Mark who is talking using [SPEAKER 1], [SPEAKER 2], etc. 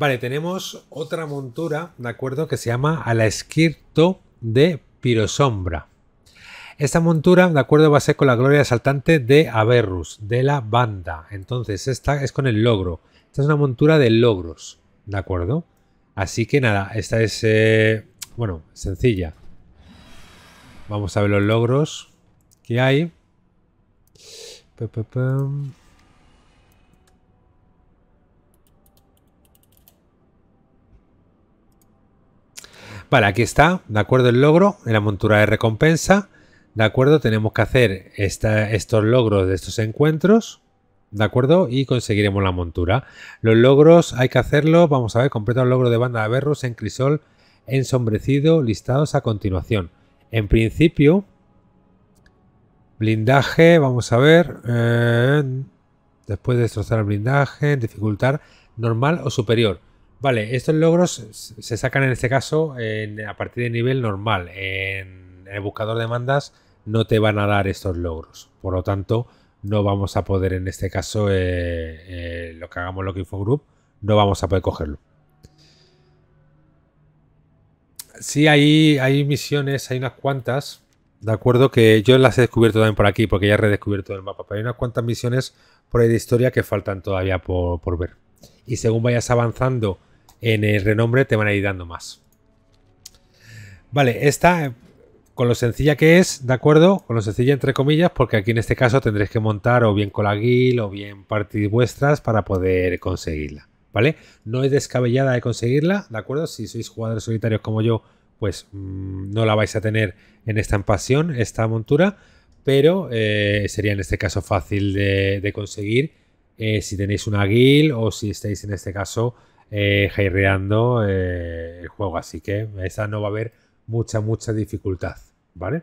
[SPEAKER 1] Vale, tenemos otra montura, ¿de acuerdo? Que se llama a la esquirto de Pirosombra. Esta montura, de acuerdo, va a ser con la gloria saltante de Averrus, de la banda. Entonces, esta es con el logro. Esta es una montura de logros, ¿de acuerdo? Así que nada, esta es, eh, bueno, sencilla. Vamos a ver los logros que hay. Vale, aquí está, de acuerdo el logro en la montura de recompensa. De acuerdo, tenemos que hacer estos logros de estos encuentros. ¿De acuerdo? Y conseguiremos la montura. Los logros hay que hacerlo. Vamos a ver, completa el logro de banda de berros en crisol ensombrecido listados a continuación. En principio, blindaje, vamos a ver. Eh, después de destrozar el blindaje, dificultad normal o superior. Vale, estos logros se sacan en este caso a partir de nivel normal. En, el buscador de demandas no te van a dar estos logros. Por lo tanto, no vamos a poder en este caso, eh, eh, lo que hagamos lo Group, no vamos a poder cogerlo. Sí, hay, hay misiones, hay unas cuantas, de acuerdo, que yo las he descubierto también por aquí, porque ya he redescubierto el mapa, pero hay unas cuantas misiones por ahí de historia que faltan todavía por, por ver. Y según vayas avanzando en el renombre te van a ir dando más. Vale, esta, con lo sencilla que es, ¿de acuerdo? Con lo sencilla entre comillas, porque aquí en este caso tendréis que montar o bien con la guild o bien parties vuestras para poder conseguirla, ¿vale? No es descabellada de conseguirla, ¿de acuerdo? Si sois jugadores solitarios como yo, pues mm, no la vais a tener en esta pasión, esta montura, pero eh, sería en este caso fácil de, conseguir eh, si tenéis una guild o si estáis en este caso eh, jaireando eh, el juego. Así que esa no va a haber mucha, mucha dificultad, ¿vale?